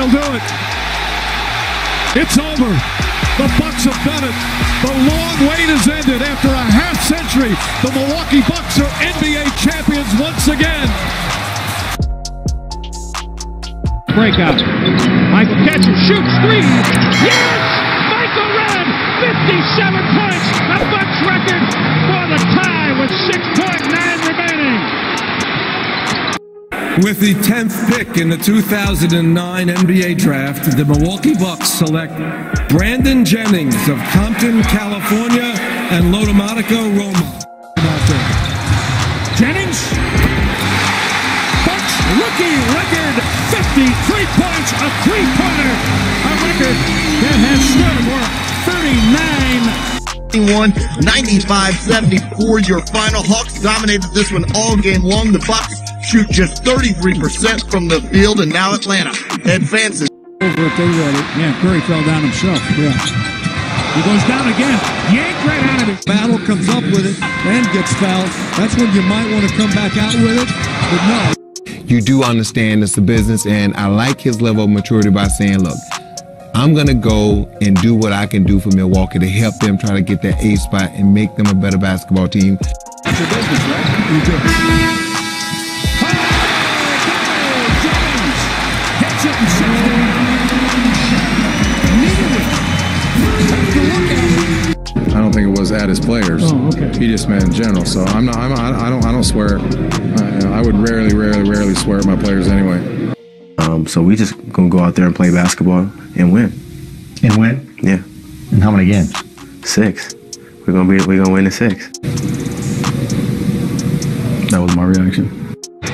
that'll do it. It's over. The Bucks have done it. The long wait has ended after a half century. The Milwaukee Bucks are NBA champions once again. Breakout. Michael catches, shoots, three. Yes! Michael Redd, 57 points, a Bucks record for the tie with 6.9 With the 10th pick in the 2009 NBA Draft, the Milwaukee Bucks select Brandon Jennings of Compton, California, and Lottomatica, Roma. Jennings. Bucks rookie record 53 points, a three pointer. A record that has stood for 39 91, 95, 74, your final. Hawks dominated this one all game long. The Bucks shoot just 33% from the field, and now Atlanta advances. over if they let it. Yeah, Curry fell down himself. Yeah. He goes down again. Yanked right out of it. Battle comes up with it and gets fouled. That's when you might want to come back out with it, but no. you do understand it's a business and I like his level of maturity by saying, look, I'm gonna go and do what I can do for Milwaukee to help them try to get that A spot and make them a better basketball team. It's your business, right? I don't think it was at his players. Oh, okay. He just meant in general. So I'm not. I'm, I I don't. I don't swear. I, I would rarely, rarely, rarely swear at my players anyway. Um, so we just gonna go out there and play basketball and win. And win? Yeah, And how many games? six. We're gonna be. We're gonna win in six. That was my reaction.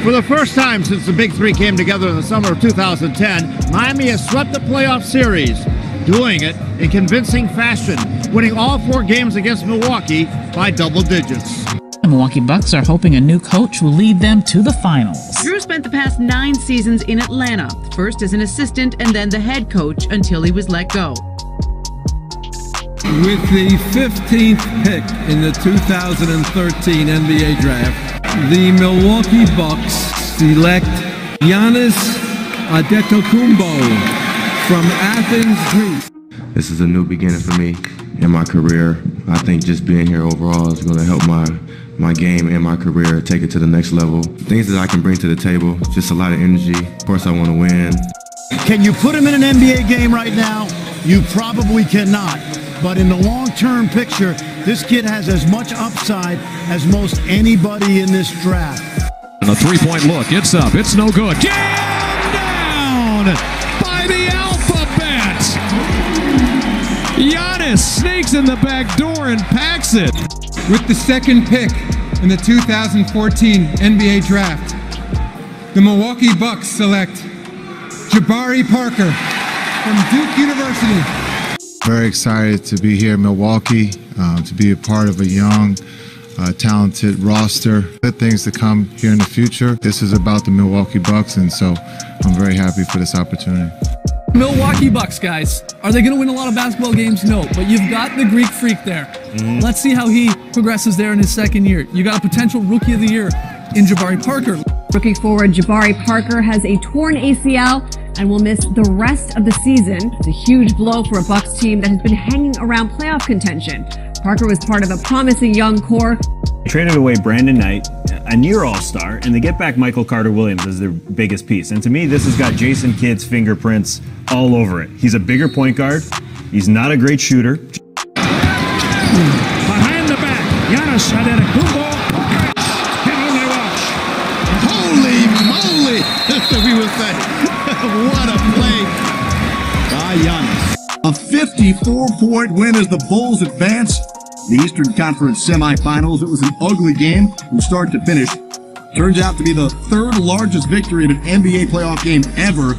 For the first time since the Big Three came together in the summer of 2010, Miami has swept the playoff series, doing it in convincing fashion, winning all four games against Milwaukee by double digits. The Milwaukee Bucks are hoping a new coach will lead them to the finals. Drew spent the past nine seasons in Atlanta, first as an assistant and then the head coach until he was let go. With the 15th pick in the 2013 NBA Draft, the Milwaukee Bucks select Giannis Antetokounmpo from Athens, Greece. This is a new beginning for me in my career. I think just being here overall is gonna help my my game and my career take it to the next level. Things that I can bring to the table, just a lot of energy. Of course, I want to win. Can you put him in an NBA game right now? You probably cannot. But in the long term picture, this kid has as much upside as most anybody in this draft. And a three-point look. It's up. It's no good. Jammed down by the alphabet. Giannis sneaks in the back door and packs it. With the second pick in the 2014 NBA Draft, the Milwaukee Bucks select Jabari Parker from Duke University. Very excited to be here in Milwaukee, um, to be a part of a young, uh, talented roster. Good things to come here in the future. This is about the Milwaukee Bucks, and so I'm very happy for this opportunity. Milwaukee Bucks, guys. Are they going to win a lot of basketball games? No, but you've got the Greek freak there. Let's see how he progresses there in his second year. You got a potential rookie of the year in Jabari Parker. Rookie forward Jabari Parker has a torn ACL and will miss the rest of the season. It's a huge blow for a Bucks team that has been hanging around playoff contention. Parker was part of a promising young core. They traded away Brandon Knight, a near all star, and they get back Michael Carter Williams as their biggest piece. And to me, this has got Jason Kidd's fingerprints all over it. He's a bigger point guard. He's not a great shooter. Behind the back, Giannis Antetokounmpo. 54 point win as the Bulls advance. The Eastern Conference semifinals. It was an ugly game from start to finish. Turns out to be the third largest victory in an NBA playoff game ever.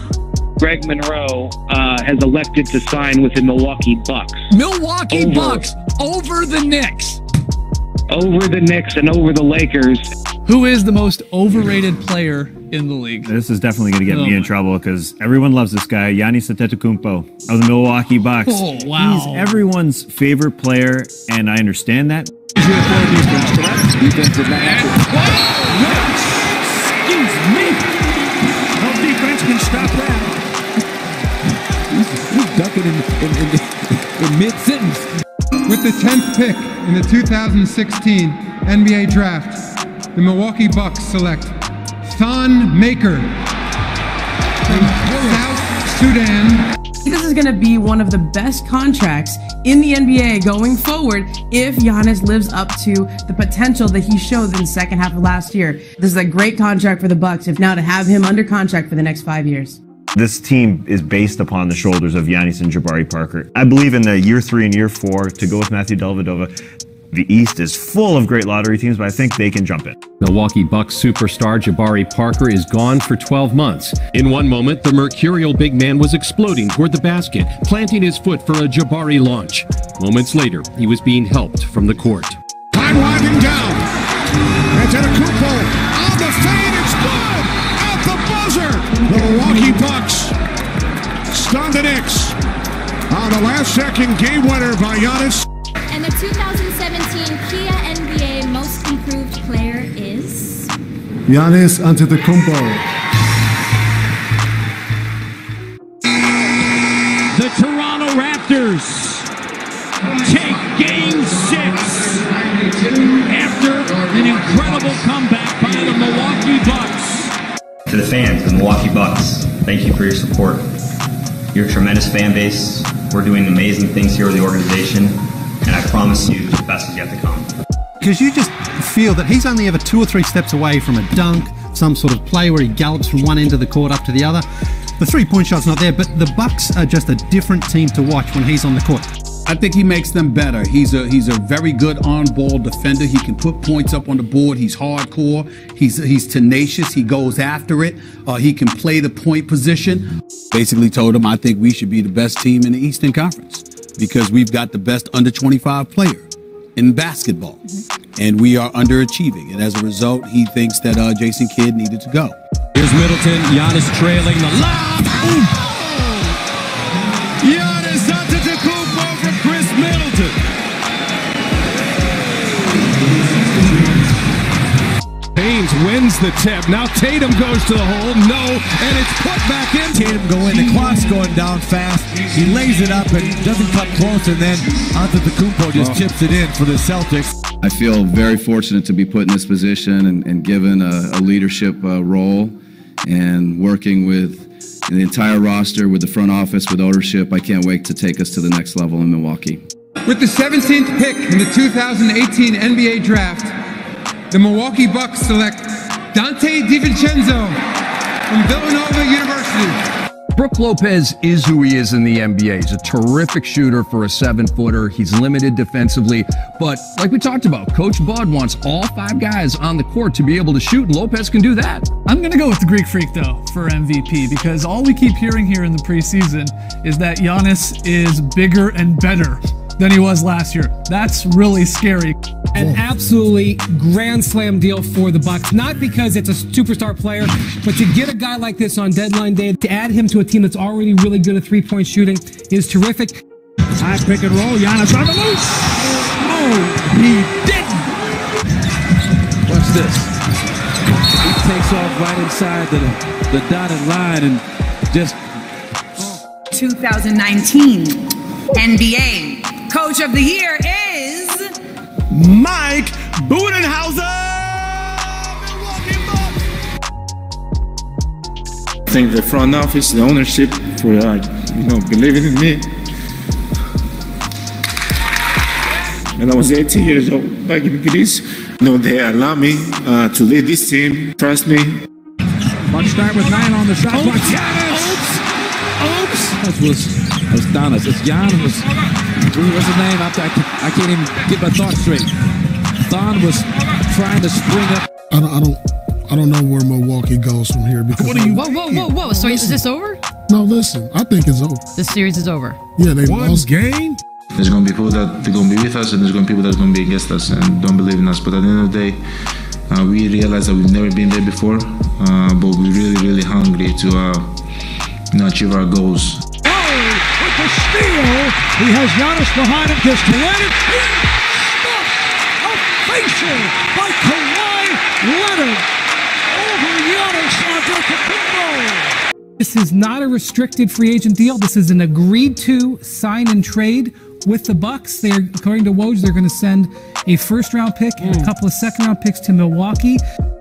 Greg Monroe uh, has elected to sign with the Milwaukee Bucks. Milwaukee Over. Bucks over the Knicks. Over the Knicks and over the Lakers. Who is the most overrated player in the league? This is definitely going to get Oh me in oh trouble because everyone loves this guy, Giannis Antetokounmpo of the Milwaukee Bucks. Oh, wow. He's everyone's favorite player, and I understand that. Excuse me. No defense can stop that. he's ducking in, in, in, in mid-sentence. With the 10th pick in the 2016 NBA Draft, the Milwaukee Bucks select Thon Maker from South Sudan. This is going to be one of the best contracts in the NBA going forward if Giannis lives up to the potential that he showed in the second half of last year. This is a great contract for the Bucks. If now to have him under contract for the next five years. This team is based upon the shoulders of Giannis and Jabari Parker. I believe in the year three and year four to go with Matthew Dellavedova. The East is full of great lottery teams, but I think they can jump in. Milwaukee Bucks superstar Jabari Parker is gone for 12 months. In one moment, the mercurial big man was exploding toward the basket, planting his foot for a Jabari launch. Moments later, he was being helped from the court. Time winding down. It's at a On the fade, it's good. At the buzzer. The Milwaukee Bucks stun the Knicks. On the last second game winner by Giannis. And the 2017 Kia NBA Most Improved Player is Giannis Antetokounmpo. The Toronto Raptors take game six after an incredible comeback by the Milwaukee Bucks. To the fans, the Milwaukee Bucks, thank you for your support. You're a tremendous fan base. We're doing amazing things here with the organization, and I promise you the best is yet to come. Because you just feel that he's only ever two or three steps away from a dunk, some sort of play where he gallops from one end of the court up to the other. The three-point shot's not there, but the Bucks are just a different team to watch when he's on the court. I think he makes them better. He's a he's a very good on-ball defender. He can put points up on the board. He's hardcore. He's he's tenacious. He goes after it. Uh, he can play the point position. Basically, told him I think we should be the best team in the Eastern Conference because we've got the best under 25 player in basketball, and we are underachieving. And as a result, he thinks that uh, Jason Kidd needed to go. Here's Middleton, Giannis trailing the lob. Giannis wins the tip. Now Tatum goes to the hole. No, and it's put back in. Tatum going. The clock's going down fast. He lays it up and doesn't come close, and then Antetokounmpo just chips it in for the Celtics. I feel very fortunate to be put in this position and, and given a, a leadership uh, role and working with the entire roster, with the front office, with ownership. I can't wait to take us to the next level in Milwaukee. With the 17th pick in the 2018 NBA Draft, the Milwaukee Bucks select Donte DiVincenzo from Villanova University. Brook Lopez is who he is in the NBA. He's a terrific shooter for a seven footer. He's limited defensively. But like we talked about, Coach Bud wants all five guys on the court to be able to shoot, and Lopez can do that. I'm going to go with the Greek Freak, though, for MVP because all we keep hearing here in the preseason is that Giannis is bigger and better than he was last year. That's really scary. An absolutely grand slam deal for the Bucks. Not because it's a superstar player, but to get a guy like this on deadline day, to add him to a team that's already really good at three-point shooting is terrific. High pick and roll. Giannis on the loose. Oh, he didn't. Watch this. He takes off right inside the, the dotted line and just 2019 NBA Coach of the Year is Mike Budenholzer. thank the front office, the ownership for uh, you know believing in me. And I was 18 years old back in Greece. You know, they allow me uh, to lead this team. Trust me. Bucks start with nine on the shot clock. Oops. Oops. That was Astonis. It's Giannis. What's his name? I, I, I can't even get my thoughts straight. Thon was trying to spring up. I don't, I don't, I don't know where Milwaukee goes from here because. Whoa, whoa, whoa, whoa! So is this over? No, listen. I think it's over. This series is over. Yeah, they One lost. game. There's gonna be people that they're gonna be with us, and there's gonna be people that's gonna be against us and don't believe in us. But at the end of the day, uh, we realize that we've never been there before, uh, but we're really, really hungry to uh, you know, achieve our goals. With the steal, he has Giannis behind him, gets Leonard. By Kawhi Leonard over Giannis Antetokounmpo. This is not a restricted free agent deal. This is an agreed to sign and trade with the Bucks. They're according to Woj, they're going to send a first round pick and a hmm. couple of second round picks to Milwaukee.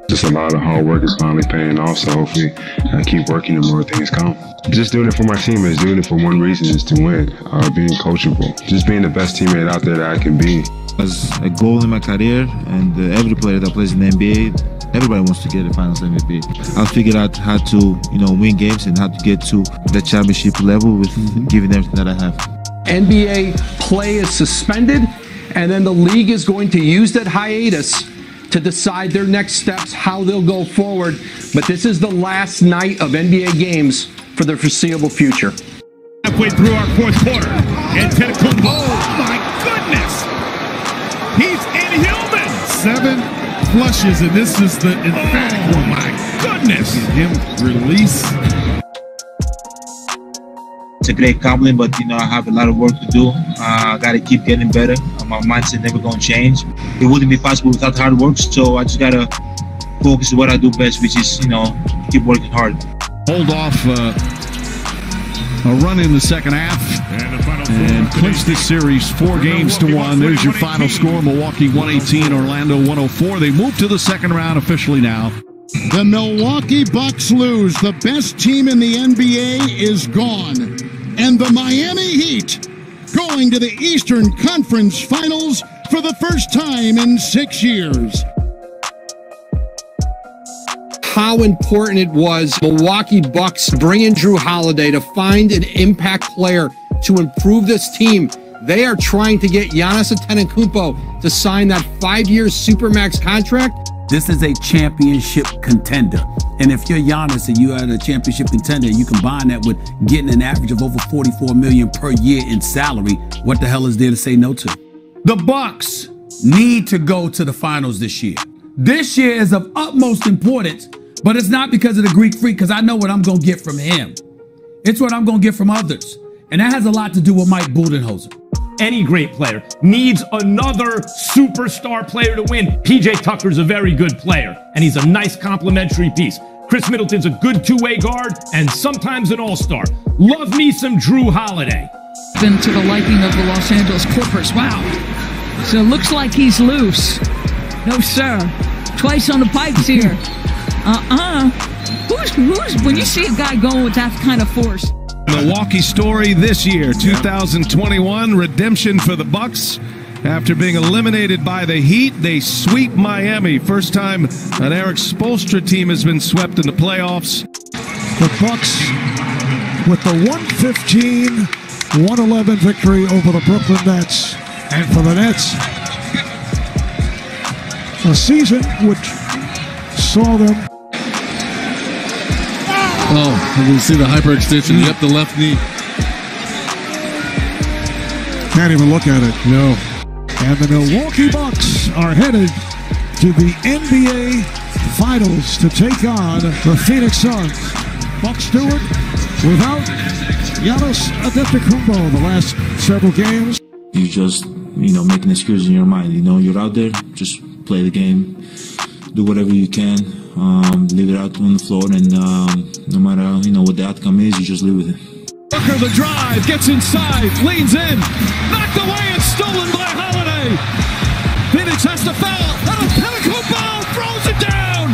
Just a lot of hard work is finally paying off, so hopefully I keep working and more things come. Just doing it for my team is doing it for one reason is to win, uh, being coachable, just being the best teammate out there that I can be. As a goal in my career, and uh, every player that plays in the NBA, everybody wants to get a Finals MVP. I figured out how to, you know, win games and how to get to the championship level with giving everything that I have. NBA play is suspended, and then the league is going to use that hiatus to decide their next steps, how they'll go forward. But this is the last night of NBA games for the foreseeable future. Halfway through our fourth quarter, and Antetokounmpo. Oh my goodness! He's inhuman. Seven flushes, and this is the emphatic Oh one. my goodness! Him release. It's a great compliment, but you know I have a lot of work to do. Uh, I got to keep getting better. Uh, my mindset never gonna change. It wouldn't be possible without hard work. So I just gotta focus on what I do best, which is you know keep working hard. Hold off uh, a run in the second half and clinch this series four games to one. There's your final score Milwaukee 118, Orlando 104. They move to the second round officially now. The Milwaukee Bucks lose. The best team in the NBA is gone. And the Miami Heat going to the Eastern Conference Finals for the first time in six years. how important it was Milwaukee Bucks bringing Jrue Holiday to find an impact player to improve this team. They are trying to get Giannis Antetokounmpo to sign that five-year supermax contract. This is a championship contender. And if you're Giannis and you are a championship contender you combine that with getting an average of over 44 million per year in salary, what the hell is there to say no to? The Bucks need to go to the finals this year. This year is of utmost importance, but it's not because of the Greek freak, because I know what I'm going to get from him. It's what I'm going to get from others. And that has a lot to do with Mike Budenholzer. Any great player needs another superstar player to win. PJ Tucker's a very good player, and he's a nice complementary piece. Khris Middleton's a good two-way guard and sometimes an all-star. Love me some Jrue Holiday. Been to the liking of the Los Angeles Clippers. Wow. So it looks like he's loose. No, sir. Twice on the pipes here. Uh-uh. Who's, who's, when you see a guy going with that kind of force, Milwaukee story this year, 2021 redemption for the Bucks. After being eliminated by the Heat, they sweep Miami. First time an Erik Spoelstra team has been swept in the playoffs. The Bucks with the 115-111 victory over the Brooklyn Nets. And for the Nets, a season which saw them Oh, you can see the hyperextension. Yep, the left knee. Can't even look at it. No. And the Milwaukee Bucks are headed to the NBA Finals to take on the Phoenix Suns. Bucks Stewart without Giannis Antetokounmpo the last several games. You just you know making excuses in your mind. You know you're out there, just play the game, do whatever you can, um, leave it out on the floor, and um, no matter you know what the outcome is, you just live with it. Booker the drive, gets inside, leans in, knocked away and stolen by Holiday. Phoenix has to foul. And Antetokounmpo throws it down.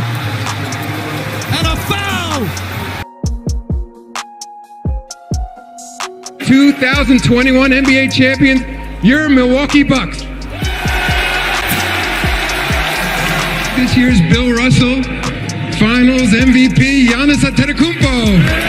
And a foul. 2021 NBA champion, your Milwaukee Bucks. This year's Bill Russell Finals MVP, Giannis Antetokounmpo.